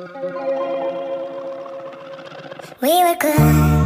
We were good,